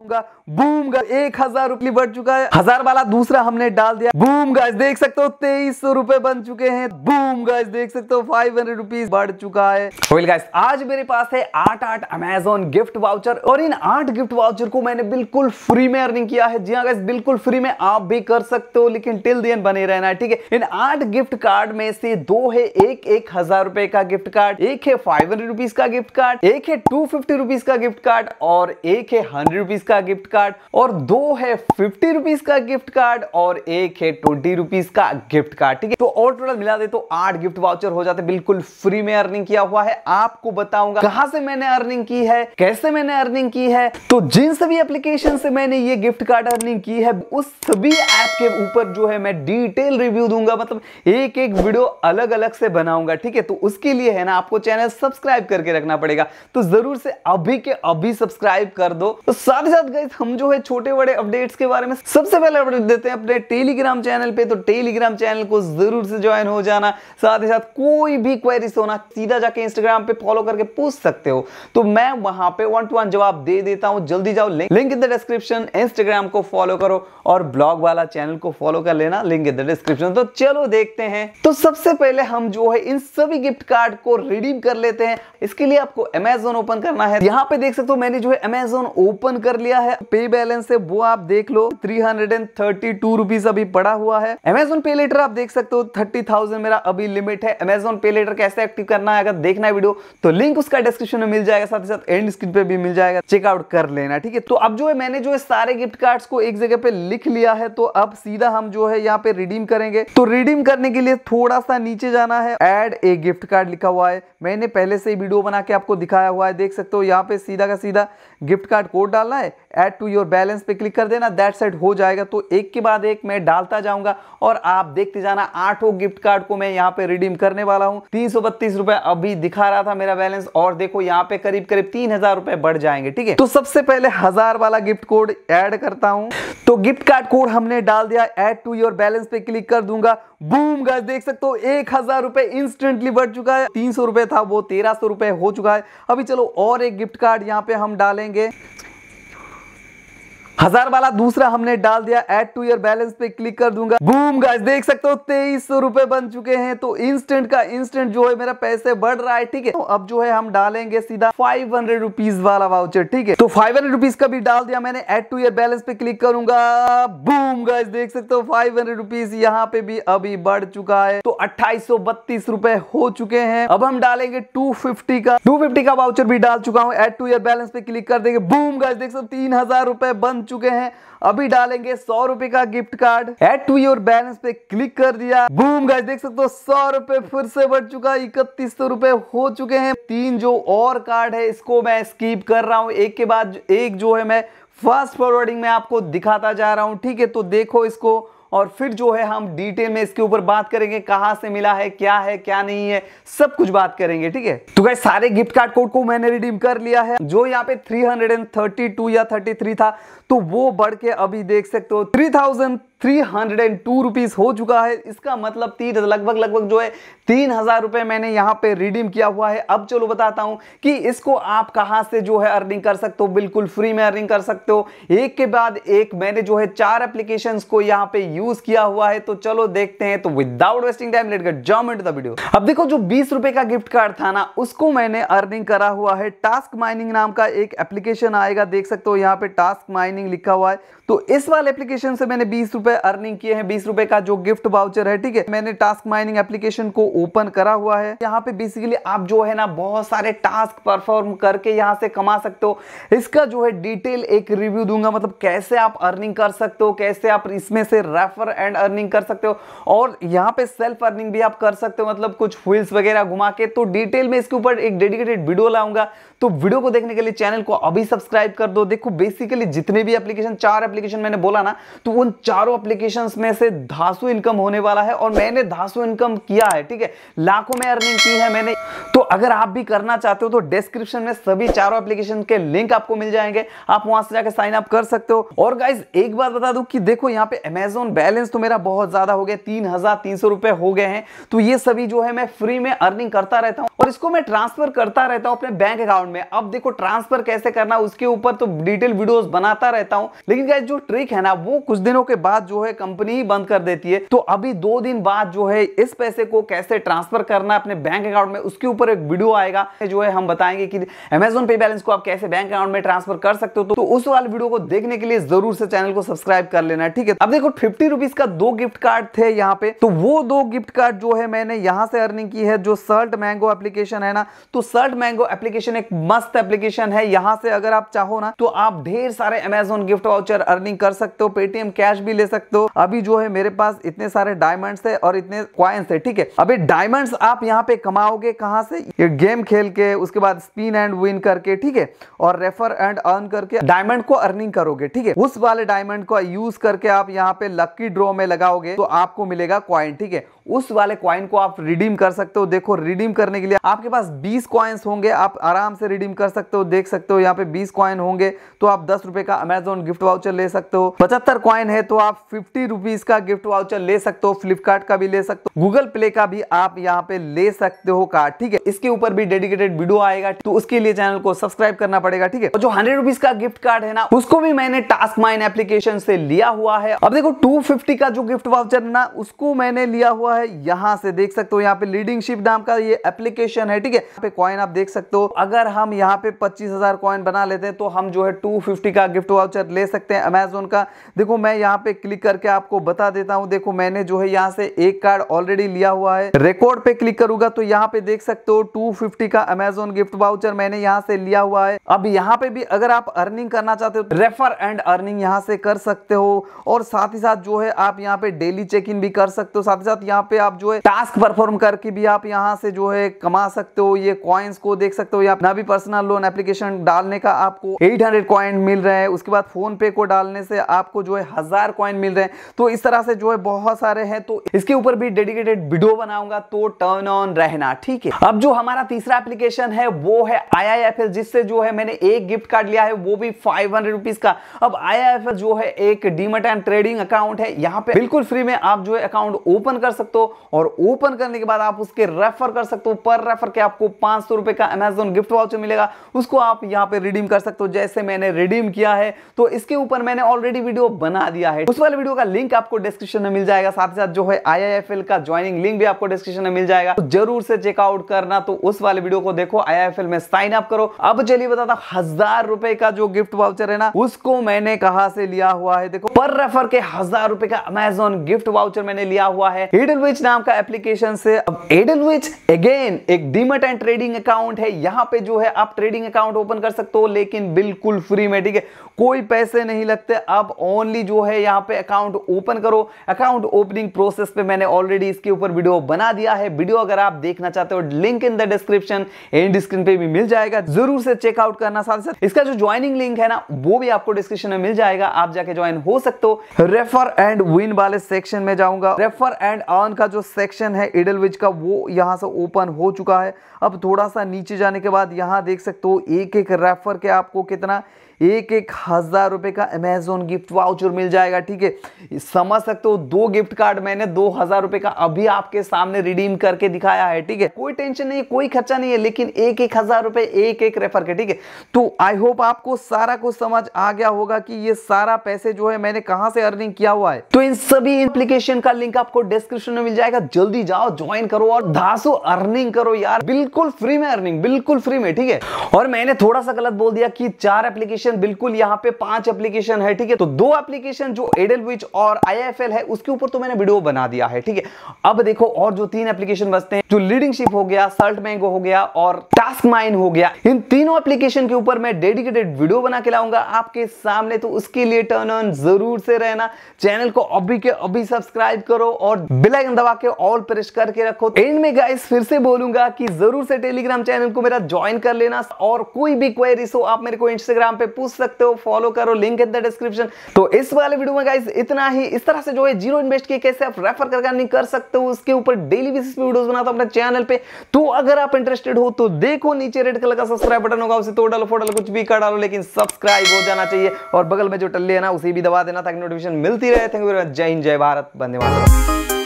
Boom guys एक हज़ार रुपये बढ़ चुका है। हज़ार वाला दूसरा हमने डाल दिया। बूम गाइस देख सकते हो तेईस सौ रुपए बन चुके हैं। बूम गाइस देख सकते हो फाइव हंड्रेड रुपीज़ बढ़ चुका है। वेल गाइस आज मेरे पास है आठ आठ अमेजोन गिफ्ट वाउचर और इन आठ गिफ्ट वाउचर को मैंने बिल्कुल फ्री में अर्निंग किया है। जी हाँ गाइस बिल्कुल फ्री में आप भी कर सकते हो लेकिन टिल दिन बने रहना है ठीक है? इन आठ गिफ्ट कार्ड में से दो है एक एक हज़ार रुपए का गिफ्ट कार्ड एक है फाइव हंड्रेड रुपीज़ का गिफ्ट कार्ड एक है टू फिफ्टी रुपीज़ का गिफ्ट कार्ड और एक है हंड्रेड रुपीज़ का गिफ्ट कार्ड और दो है फिफ्टी रुपीज़ का गिफ्ट कार्ड और एक है ट्वेंटी रुपीज़ का गिफ्ट कार्ड ठीक है? तो और टोटल मिला दे तो आठ गिफ्ट वाउचर हो जाते, बिल्कुल फ्री में अर्निंग किया हुआ है। आपको बताऊँगा कहाँ से मैंने अर्निंग की है, कैसे मैंने अर्निंग की है तो जिन सभी एप्लीकेशन से मैंने ये गिफ्ट कार्ड अर्निंग की है, उस सभी ऐप के ऊपर जो है मैं डिटेल रिव्यू दूँगा मतलब एक एक वीडियो अलग अलग से बनाऊँगा, ठीक है? तो उसके लिए है ना आपको चैनल सब्सक्राइब करके रखना पड़ेगा। तो ज़रूर से अभी के अभी सब्सक्राइब कर दो। तो साथ ही साथ गई हम जो है छोटे बड़े अपडेट्स के बारे में सबसे पहले अपडेट देते हैं अपने टेलीग्राम चैनल पे तो टेलीग्राम चैनल को ज़रूर से ज्वाइन हो जाना। साथ ही साथ कोई भी क्वेरीज होना सीधा जाके इंस्टाग्राम पे फॉलो करके पूछ सकते हो। तो मैं वहाँ पे वन टू वन जवाब दे देता हूँ। जल्दी जाओ link in the description Instagram को फॉलो करो और ब्लॉग वाला चैनल को फॉलो कर लेना लिंक इन द डिस्क्रिप्शन तो चलो देखते हैं। तो सबसे पहले हम जो है इन सभी गिफ्ट कार्ड को रिडीम कर लेते हैं। इसके लिए आपको अमेजोन ओपन करना है। यहाँ पे देख सकते हो मैंने जो है अमेजोन ओपन कर लिया है। पे बैलेंस है, वो आप देख लो three hundred and thirty two rupees अभी पड़ा हुआ है। अमेजोन पे लेटर आप देख सकते हो थर्टी थाउज़ेंड मेरा अभी लिमिट है। अमेजोन पे लेटर कैसे एक्टिव करना है, अगर देखना है वीडियो तो लिंक उसका डिस्क्रिप्शन में मिल जाएगा, साथ ही साथ एंड स्क्रीन पे भी मिल जाएगा। चेकआउट कर लेना, ठीक है? तो अब जो है, मैंने जो है सारे गिफ्ट कार्ड्स को एक जगह पे लिख लिया है तो अब सीधा हम जो है यहाँ पे रिडीम करेंगे। तो रिडीम करने के लिए थोड़ा सा नीचे जाना है। एड ए गिफ्ट कार्ड लिखा हुआ है। मैंने पहले से वीडियो बना के आपको दिखाया हुआ है, देख सकते हो, यहाँ पे सीधा का सीधा गिफ्ट कार्ड कोड डालना है। एड टू योर बैलेंस पे क्लिक कर देना दैट साइड हो जाएगा। तो एक के बाद एक मैं डालता जाऊँगा और आप देखते जाना, आठों गिफ्ट कार्ड को मैं यहाँ पे रिडीम करने वाला हूँ। तीन सौ बत्तीस रुपए अभी दिखा रहा था मेरा बैलेंस और देखो यहाँ पे करीब करीब तीन हज़ार रुपए बढ़ जाएँगे, ठीक है? तो सबसे पहले हज़ार वाला गिफ्ट कोड ऐड करता हूँ। तो गिफ्ट कार्ड कोड हमने डाल दिया एड टू योर बैलेंस पे क्लिक कर दूँगा। बूम गाइस देख सकते हो, एक हज़ार रुपए इंस्टेंटली बढ़ चुका है। तीन सौ रुपए था, वो तेरह सौ रुपए हो चुका है। अभी चलो और एक गिफ्ट कार्ड यहाँ पे हम डालेंगे। हज़ार वाला दूसरा हमने डाल दिया। एड टू ईयर बैलेंस पे क्लिक कर दूँगा। बूम गाइस देख सकते हो, तेईस सौ रुपए बन चुके हैं। तो इंस्टेंट का इंस्टेंट जो है, मेरा पैसे बढ़ रहा है, ठीक है? तो अब जो है, हम डालेंगे सीधा फाइव हंड्रेड रुपीज़ वाला वाउचर ठीक है? तो फाइव हंड्रेड रुपीज़ का भी डाल दिया मैंने। एड टू ईयर बैलेंस पे क्लिक करूँगा। बूम गाइस देख सकते हो फाइव हंड्रेड रुपीज़ यहाँ पे भी अभी बढ़ चुका है। तो अट्ठाईस सौ बत्तीस रुपए हो चुके हैं। अब हम डालेंगे टू फिफ्टी का। टू फिफ्टी का वाउचर भी डाल चुका हूँ। एड टू ईयर बैलेंस पे क्लिक कर देंगे। बूम गाइस देख सकते तीन हज़ार रुपए बन चुके हैं। अभी डालेंगे सौ रुपए का gift card. Add to your balance पे क्लिक कर दिया। बूम गाइस देख सकते हो, सौ रुपए फिर से बढ़ चुका इकतीस सौ रुपए हो चुके हैं। तीन जो और कार्ड है, इसको मैं स्कीप कर रहा हूँ। एक के बाद एक जो है, मैं फास्ट फॉरवर्डिंग में आपको दिखाता जा रहा हूँ। ठीक है तो देखो इसको। और फिर जो है, हम डिटेल में इसके ऊपर बात करेंगे, कहाँ से मिला है, क्या है, क्या नहीं है, सब कुछ बात करेंगे, ठीक है? तो गाइस सारे गिफ्ट कार्ड कोड को मैंने रिडीम कर लिया है। जो यहाँ पे 332 या 33 था तो वो बढ़ के अभी देख सकते हो 3000 three hundred and two rupees हो चुका है। इसका मतलब तीन लगभग लगभग जो है, तीन हज़ार रुपए मैंने यहाँ पे रिडीम किया हुआ है। अब चलो बताता हूँ कि इसको आप कहाँ से जो है अर्निंग कर सकते हो। बिल्कुल फ्री में अर्निंग कर सकते हो। एक के बाद एक मैंने जो है चार एप्लीकेशन को यहाँ पे यूज़ किया हुआ है। तो चलो देखते हैं। तो without wasting time let get the video अब देखो, जो बीस रुपए का गिफ्ट कार्ड था ना, उसको मैंने अर्निंग करा हुआ है। टास्क माइनिंग नाम का एक एप्लीकेशन आएगा, देख सकते हो यहाँ पे टास्क माइनिंग लिखा हुआ है। तो इस वाले एप्लीकेशन से मैंने बीस रुपए अर्निंग किए हैं। बीस रुपए का जो गिफ्ट वाउचर है, ठीक है? मैंने टास्क माइनिंग एप्लीकेशन को ओपन करा हुआ है। यहाँ पे बेसिकली आप जो है ना, बहुत सारे टास्क परफॉर्म करके यहाँ से कमा सकते हो। इसका जो है डिटेल एक रिव्यू दूँगा। मतलब कैसे आप अर्निंग कर सकते हो, कैसे आप इसमें से रेफर एंड अर्निंग कर सकते हो। और यहाँ पे सेल्फ अर्निंग भी आप कर सकते हो। मतलब कुछ व्हील्स वगैरह घुमा के। तो डिटेल में इसके ऊपर एक डेडिकेटेड वीडियो लाऊँगा। तो वीडियो को देखने के लिए चैनल को अभी सब्सक्राइब कर दो। देखो बेसिकली जितने एप्लीकेशन चार एप्लीकेशन मैंने बोला ना तो उन चारों एप्लीकेशन में से धासु इनकम होने वाला है और मैंने धासु इनकम किया है, ठीक है? लाखों में अर्निंग की है मैंने। तो अगर आप भी करना चाहते हो तो डिस्क्रिप्शन में सभी चारों एप्लीकेशन के लिंक आपको मिल जाएँगे। आप वहाँ से जाकर साइन अप कर सकते हो। और गाइज़ एक बात बता दूँ कि देखो, यहाँ पे अमेजोन बैलेंस तो मेरा बहुत ज़्यादा हो गया तीन हज़ार हो गए हैं। तो ये सभी जो है मैं फ्री में अर्निंग करता रहता हूँ और इसको मैं ट्रांसफ़र करता रहता हूँ अपने बैंक अकाउंट में। अब देखो ट्रांसफ़र कैसे करना, उसके ऊपर तो डिटेल वीडियोस बनाता रहता हूँ। लेकिन गाइज़ जो ट्रिक है ना वो कुछ दिनों के बाद जो है कंपनी ही बंद कर देती है। तो अभी दो दिन बाद जो है इस पैसे को कैसे ट्रांसफ़र करना अपने बैंक अकाउंट में उसके ऊपर एक वीडियो आएगा। जो है हम बताएँगे कि अमेजोन पे बैलेंस को आप कैसे बैंक अकाउंट में ट्रांसफ़र कर सकते हो। तो, तो उस वाले वीडियो को देखने के लिए ज़रूर से चैनल को सब्सक्राइब कर लेना ठीक है? अब देखो फिफ्टी रुपीज़ का दो गिफ्ट कार्ड थे यहाँ पे। तो वो दो गिफ्ट कार्ड जो है मैंने यहाँ से अर्निंग की है जो सर्ट मैंगो एप्लीकेशन है ना। तो सर्ट मैंगो एप्लीकेशन एक मस्त एप्लीकेशन है। यहाँ से अगर आप चाहो ना तो आप ढेर सारे अमेजोन गिफ्ट वाउचर अर्निंग कर सकते हो पेटीएम कैश भी ले सकते हो। अभी जो है मेरे पास इतने सारे डायमंड्स है और इतने क्वाइंस है, ठीक है? अभी डायमंड्स आप यहाँ पे कमाओगे कहाँ से? ये गेम खेल के, उसके बाद स्पिन एंड विन करके, ठीक है? और रेफर एंड अर्न करके डायमंड को अर्निंग करोगे, ठीक है? उस वाले डायमंड को यूज़ करके आप यहाँ पे लक्की ड्रॉ में लगाओगे तो आपको मिलेगा क्वाइन ठीक है? उस वाले क्वाइन को आप रिडीम कर सकते हो। देखो रिडीम करने के लिए आपके पास 20 क्वाइंस होंगे। आप आराम से रिडीम कर सकते हो, देख सकते हो, यहाँ पे 20 क्वाइन होंगे। तो आप दस रुपए का अमेजोन गिफ्ट वाउचर ले सकते हो। पचहत्तर क्वाइन है तो आप फिफ्टी रुपीज़ का गिफ्ट वाउचर ले सकते हो। फ्लिपकार्ट का भी ले सकते हो। गूगल प्ले का भी आप यहाँ पे ले सकते हो कार्ड ठीक है? इसके ऊपर भी डेडिकेटेड वीडियो आएगा। तो उसके लिए चैनल को सब्सक्राइब करना पड़ेगा, ठीक है? जो हंड्रेड रुपीज़ का गिफ्ट कार्ड है ना, उसको भी मैंने टास्क माइन एप्लीकेशन से लिया हुआ है। अब देखो टू का जो गिफ्ट वाउचर ना, उसको मैंने लिया हुआ है। यहाँ से देख सकते हो, यहाँ पे लीडिंग शिप नाम का ये एप्लीकेशन है, ठीक है? यहाँ पे कॉइन आप देख सकते हो। अगर हम यहाँ पे पच्चीस हज़ार कॉइन बना लेते हैं तो हम जो है टू फिफ्टी का गिफ्ट वाउचर ले सकते हैं अमेजोन का। देखो, मैं यहाँ पे क्लिक करके आपको बता देता हूँ। देखो, मैंने जो है यहाँ से एक कार्ड ऑलरेडी लिया हुआ है। रिकॉर्ड पे क्लिक करूँगा तो यहाँ पे देख सकते हो टू का अमेजोन गिफ्ट वाउचर मैंने यहाँ से लिया हुआ है। अब यहाँ पे भी अगर आप अर्निंग करना चाहते हो रेफर एंड अर्निंग यहाँ से कर सकते हो। और साथ ही साथ जो है, आप यहाँ पे डेली चेक इन भी कर सकते हो। साथ ही साथ यहाँ पे आप जो है टास्क परफॉर्म करके भी आप यहाँ से जो है कमा सकते हो, ये कॉइन्स को देख सकते हो या अपना भी पर्सनल लोन एप्लीकेशन डालने का आपको 800 कॉइन मिल रहे हैं। उसके बाद फ़ोन पे को डालने से आपको जो है हज़ार कॉइन मिल रहे हैं। तो इस तरह से जो है बहुत सारे हैं। तो इसके ऊपर भी डेडिकेटेड वीडियो बनाऊँगा। तो टर्न ऑन रहना, ठीक है? अब जो हमारा तीसरा एप्लीकेशन है, वो है IIFL जिससे जो है मैंने एक गिफ्ट कार्ड लिया है, वो भी फाइव हंड्रेड का। अब IIFL जो है एक डीमट एंड ट्रेडिंग अकाउंट है। यहाँ पे बिल्कुल फ्री में आप जो है अकाउंट ओपन कर सकते हो और ओपन करने के बाद आप उसके रेफर कर सकते हो। पर रेफर के आपको पाँच सौ रुपए का अमेजोन गिफ्ट वाउचर मिलेगा। उसको आप यहाँ पे रिडीम कर सकते हो, जैसे मैंने रिडीम किया है। तो इसके ऊपर मैंने ऑलरेडी वीडियो बना दिया है। उस वाले वीडियो का लिंक आपको डिस्क्रिप्शन में मिल जाएगा। साथ ही साथ जो है आई का ज्वाइनिंग लिंक भी आपको डिस्क्रिप्शन में मिल जाएगा। तो ज़रूर से चेकआउट करना। तो उस वाले वीडियो को देखो आई में साइन अप करो। अब चलिए बताता हज़ार रुपए का जो गिफ्ट वाउचर है ना, उसको मैंने कहा से लिया हुआ है? देखो, पर रेफर के हज़ार रुपए का अमेजोन गिफ्ट वाउचर मैंने लिया हुआ है। हिडन विच नाम का एप्लीकेशन से अब एडलविच अगेन एक डीमट एंड ट्रेडिंग अकाउंट है। यहाँ पे जो है आप ट्रेडिंग अकाउंट ओपन कर सकते हो, लेकिन बिल्कुल फ्री में, ठीक है? कोई पैसे नहीं लगते। अब ओनली जो है यहाँ पे अकाउंट ओपन करो। अकाउंट ओपनिंग प्रोसेस पे मैंने ऑलरेडी इसके ऊपर वीडियो बना दिया है। वीडियो अगर आप देखना चाहते हो link in the description and screen पे भी मिल जाएगा। ज़रूर से चेकआउट करना साथ साथ। इसका जो ज्वाइनिंग लिंक है ना, वो भी आपको डिस्क्रिप्शन में मिल जाएगा। आप जाके ज्वाइन हो सकते हो। रेफर एंड विन वाले सेक्शन में जाऊँगा। रेफर एंड अर्न का जो सेक्शन है इडलविच का, वो यहाँ से ओपन हो चुका है। अब थोड़ा सा नीचे जाने के बाद यहाँ देख सकते हो एक एक रेफर के आपको कितना एक एक हज़ार रुपए का अमेजोन गिफ्ट वाउचर मिल जाएगा, ठीक है? समझ सकते हो, दो गिफ्ट कार्ड मैंने दो हज़ार रुपए का अभी आपके सामने रिडीम करके दिखाया है, ठीक है? कोई टेंशन नहीं है कोई खर्चा नहीं है, लेकिन एक एक हज़ार रुपए, एक एक रेफर के, ठीक है? तो आई होप आपको सारा कुछ समझ आ गया होगा कि ये सारा पैसे जो है मैंने कहाँ से अर्निंग किया हुआ है। तो इन सभी एप्लीकेशन का लिंक आपको डिस्क्रिप्शन में मिल जाएगा। जल्दी जाओ ज्वाइन करो और धासो अर्निंग करो यार। बिल्कुल फ्री में अर्निंग बिल्कुल फ्री में, ठीक है? और मैंने थोड़ा सा गलत बोल दिया कि चार एप्लीकेशन एप्लीकेशन बिल्कुल यहाँ पे पाँच एप्लीकेशन है, ठीक है? तो दो एप्लीकेशन जो एडलविच और आईएफएल है, उसके ऊपर तो मैंने वीडियो बना दिया है, ठीक है? अब देखो, और जो तीन एप्लीकेशन बचते हैं, जो लीडिंग शिप हो गया सर्ट मैंगो हो गया और टास्क माइन हो गया, इन तीनों एप्लीकेशन के ऊपर मैं डेडिकेटेड वीडियो बना के लाऊँगा आपके सामने तो उसके लिए टर्न ऑन ज़रूर से रहना। चैनल को अभी के अभी सब्सक्राइब करो और बेल आइकन दबा के ऑल प्रेस करके रखो। एंड में गाइस फिर से बोलूँगा कि ज़रूर से टेलीग्राम चैनल को मेरा ज्वाइन कर लेना। और कोई भी क्वेरीज हो, आप मेरे को इंस्टाग्राम पे पूछ सकते हो फॉलो करो लिंक इन द डिस्क्रिप्शन तो इस वाले वीडियो में गाइस इतना ही। इस तरह से जो है ज़ीरो इन्वेस्ट की कैसे आप रेफर कर नहीं कर सकते हो। उसके ऊपर डेली बेसिस पे वीडियोस बनाता हूँ अपने चैनल पे। तो अगर आप इंटरेस्टेड हो तो देखो नीचे रेड कलर का सब्सक्राइब बटन होगा, उसे तोड़ डालो फोड़ डालो, कुछ भी कर डालो, लेकिन सब्सक्राइब हो जाना चाहिए। और बगल में जो टल्ली है ना, उसे भी दबा देना, ताकि नोटिफिकेशन मिलती रहे। थैंक यू जय हिंद, जय भारत। वंदे मातरम।